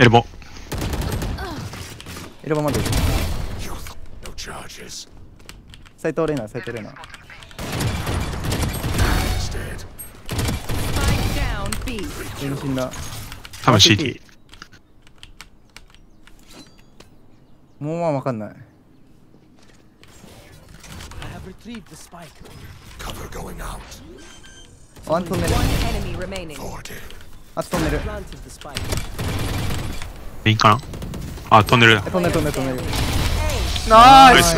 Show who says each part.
Speaker 1: エルボ
Speaker 2: エルボまで.斎藤レイナ斎藤レイナ
Speaker 3: He's dead.
Speaker 4: Spike down B.
Speaker 2: 全身だ
Speaker 1: 多分 CT
Speaker 2: もうまあわかんない
Speaker 5: I have retrieved the spike.
Speaker 3: Cover going out.
Speaker 2: ワントンネル
Speaker 4: One enemy remaining.
Speaker 2: ンネル
Speaker 5: Planted the spike.
Speaker 1: メインかなあトンネルだ
Speaker 2: えトンネルトンネルトンネル
Speaker 1: ナイス